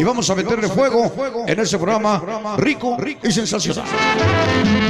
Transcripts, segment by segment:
y vamos a meterle fuego en ese programa rico y sensacional.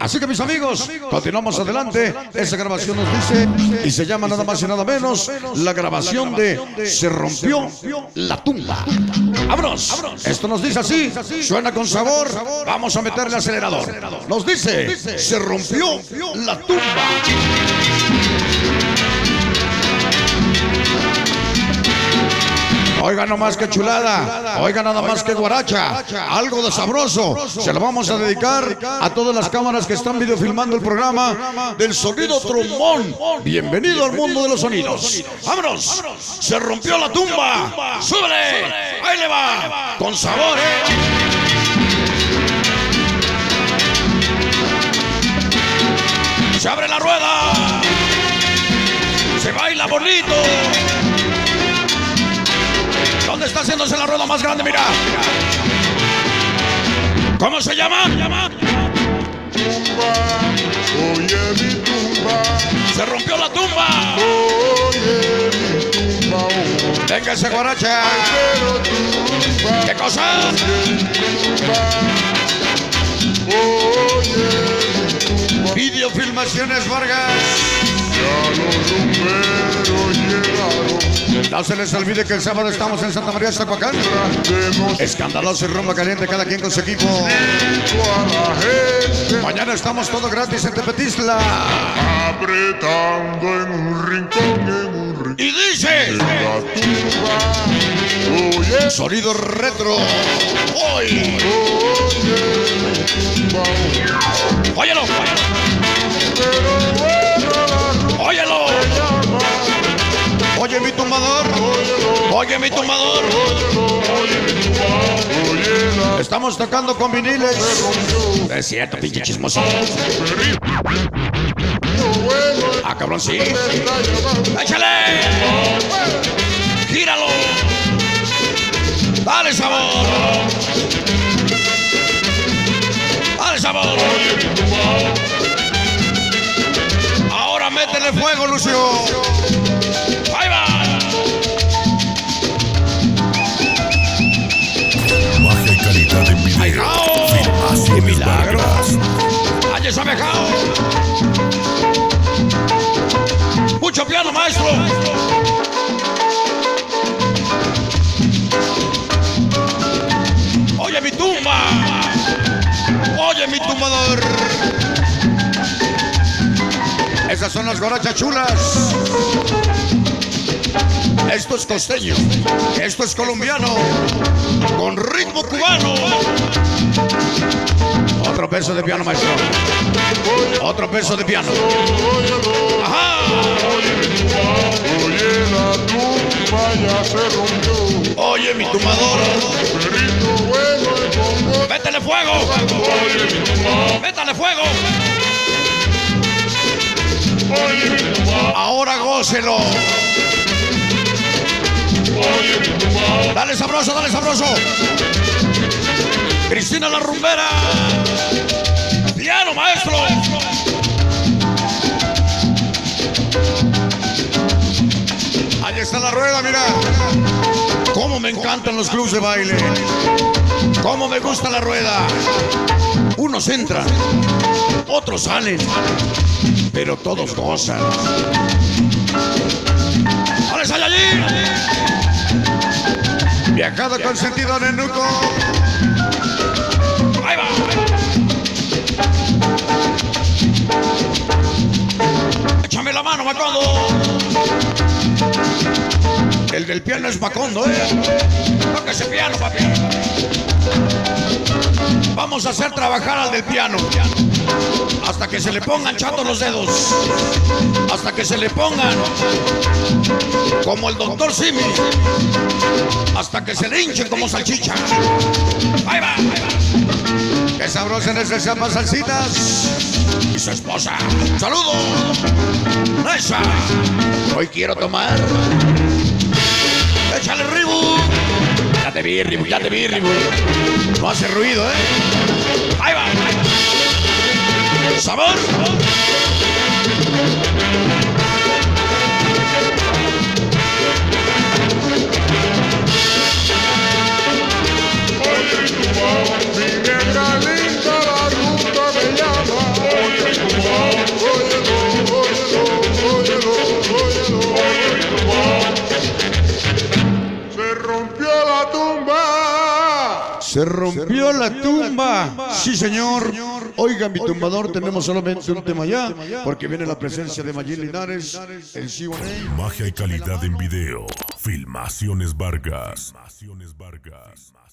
Así que mis amigos, continuamos adelante. Esa grabación nos dice y se llama nada más y nada menos la grabación de Se rompió la tumba. ¡Vámonos! Esto nos dice así, suena con sabor. Vamos a meterle acelerador. Nos dice, se rompió la tumba. Oiga nomás que chulada, oiga nada más que guaracha, algo de sabroso. Se lo vamos a dedicar a todas las cámaras que están videofilmando el programa del sonido trombón. Bienvenido al mundo de los sonidos. ¡Vámonos! Se rompió la tumba. ¡Súbele! ¡Ahí le va! Con sabor, ¿eh? Se abre la rueda. Se baila bonito. ¿Dónde está haciéndose la rueda más grande? Mira. ¿Cómo se llama? Tumba, oye mi tumba. Se rompió la tumba. Oye mi tumba. oh. Venga ese tumba. ¿Qué cosa? Oye mi tumba. Oye mi tumba. Videofilmaciones Vargas. Ya los rumberos llegaron. No se les olvide que el sábado estamos en Santa María Zacuacán. Tratemos Escandaloso y rumba caliente, cada quien con su equipo. Mañana estamos todo gratis en Tepetizla. Apretando en un rincón, en un rincón. Y dice: Sonido retro. Hoy. oh. Óyelo, Oye mi tumbador. Estamos tocando con viniles. Es cierto, pinche chismoso. Ah, cabrón, sí. ¡Échale! ¡Gíralo! ¡Dale sabor! ¡Dale sabor! Ahora métele fuego, Lucio. Calidad en video. Filmaciones milagro! Vargas. ¡Ay, esa abejao! ¡Mucho piano, maestro! ¡Oye mi tumba! ¡Oye mi tumbador! Esas son las gorachas chulas. Esto es costeño. Esto es colombiano. Con Otro peso de piano, maestro. Otro peso de piano. Oye, la. Oye, mi tumbador. Métele fuego. Métale fuego. Ahora gócelo. Dale sabroso, dale sabroso. Cristina la rumbera. Piano, maestro. Ahí está la rueda, mira. Cómo me encantan los clubs de baile. Cómo me gusta la rueda. Unos entran, otros salen, pero todos gozan. ¡Dale, sale allí! Viajada con sentido nenuco. Ahí va. Échame la mano, Macondo. El del piano es Macondo, ¿eh? Toca ese piano, papi. Vamos a hacer trabajar al del piano. Hasta que se le pongan chatos los dedos. Hasta que se le pongan como el doctor Simi. Hasta que se le hinchen como salchicha. Ahí va, ahí va. Qué sabrosa en ese llamas salsitas. Y su esposa. ¡Saludo! ¡Esa! Hoy quiero tomar. ¡Échale ribu! Ya te vi, ribu, ya te vi, ribu. No hace ruido, ¿eh? Ahí va. ¿Sabor? Se rompió la tumba. Sí, señor. Oiga, mi tumbador, tenemos solamente un tema ya, porque viene la presencia de Mayín Linares, el Magia y calidad en video. Filmaciones Vargas. Filmaciones Vargas. Filmaciones Vargas.